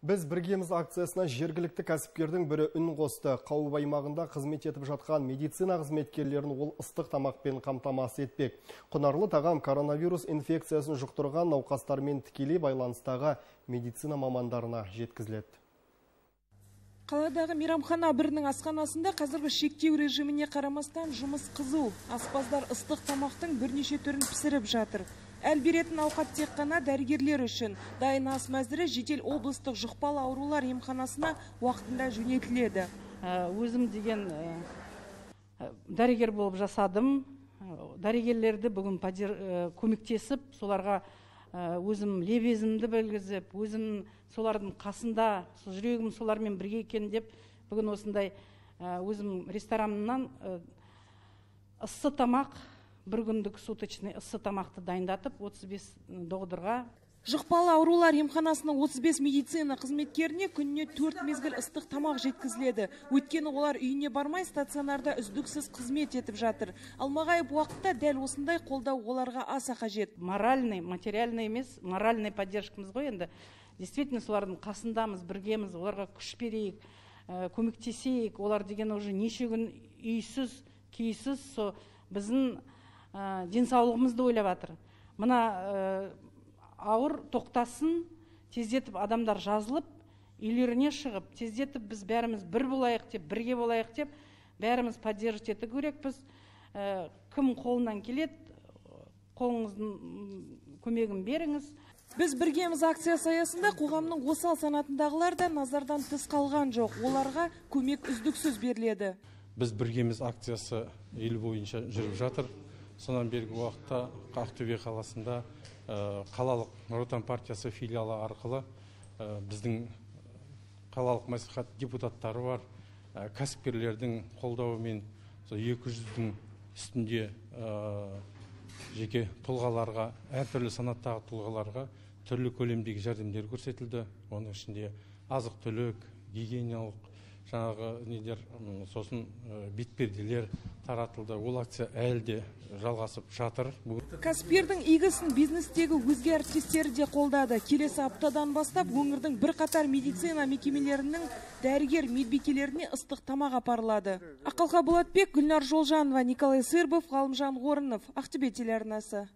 Біз біргеміз акциясына жергілікті кәсіпкердің бірі үн қосты. Қауіп аймағында қызмет етіп жатқан медицина қызметкерлерін ол ыстық тамақпен қамтамасыз етпек. Құнарлы тағам коронавирус инфекциясын жұқтырған науқастармен тікелей байланыстағы медицина мамандарына жеткізіледі. Қаладағы мейрамхана бірінің асханасында қазіргі шектеу режиміне қарамастан жұмыс қызу. Аспаздар ыстық тамақтың бірнеше түрін пісіріп жатыр. Әл беретін ауқат тек қана дәрігерлер үшін. Дайын ас мәзірі жедел облыстық жұқпалы аурулар емханасына уақытында жөнелтіледі. Өзім деген дәрігер болып жасадым. Дәрігерлерді бүгін көмектесіп, соларға өзім лебезімді білгізіп өзім солардың қасында жүрегім солармен бірге екен деп бүгін осындай өзім ресторанымнан ыссы тамақ бір күндік суточный ыссы тамақты дайындатып 35 доғдырға Жұқпалы аурулар емханасының 35 медицина қызметкеріне күніне төрт мезгіл ыстық тамақ жеткізіледі. Өйткені олар үйіне бармай стационарда үздіксіз қызмет етіп жатыр. Алмағайып уақытта дәл осындай қолдау оларға аса қажет. Моральный, материальный емес, моральный поддержкамыз ғой енді. Действительно солардың қасындамыз, біргеміз, оларға күш берейік, көмектесейік. Олар деген уже неше күн үйсіз, күйсіз, со біздің денсаулығымызды ойлап жатыр. Мына ауыр тоқтасын тездетіп адамдар жазылып үйлеріне шығып тездетіп біз бәріміз бір болайық деп бірге болайық деп бәріміз поддерживать ету керекпіз. Ә, кім қолынан келеді қолыңыздың көмегін беріңіз. Біз біргеміз акциясы аясында қоғамның осал санатындағылар да назардан тыс қалған жоқ. Оларға көмек үздіксіз беріледі. Біз біргеміз акциясы ел бойынша жүріп жатыр. Сонан бергі уақытта ақтөбе қаласында қалалық нұр отан партиясы филиалы арқылы біздің қалалық мәслихат депутаттары бар кәсіпкерлердің қолдауымен екі жүздің үстінде жеке тұлғаларға әртүрлі санаттағы тұлғаларға түрлі көлемдегі жәрдемдер көрсетілді. Оның ішінде азық түлік гигиеналық жаңағы нелер сосын бетперделер таратылды. Ол акция әлі де жалғасып жатыр. Кәсіпкердің игі ісін бизнестегі өзге әріптестері де қолдады. Келесі аптадан бастап өңірдің бірқатар медицина мекемелерінің дәрігер медбикелеріне ыстық тамақ апарылады. Ақалқа болатбек гүлнар жолжанова николай сырбов ғалымжан орынов ақтөбе телеарнасы.